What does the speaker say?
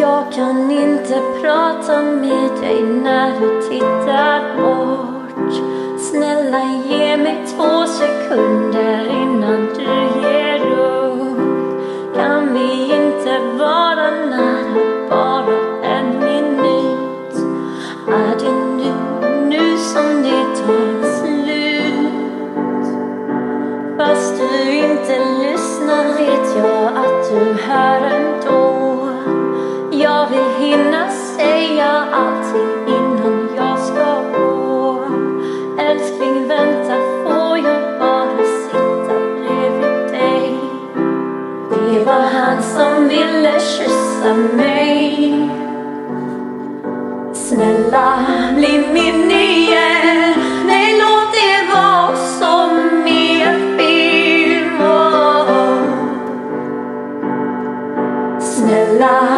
Jag kan inte prata med dig när du tittar bort. Snälla ge mig två sekunder innan du ger upp. Kan vi inte vara nära bara en minut? Är det nu, nu som det tar slut? Fast du inte lyssnar vet jag att du hör en kyssa mig. Snälla, bli min igen. Nej, låt det vara som i en film. Snälla,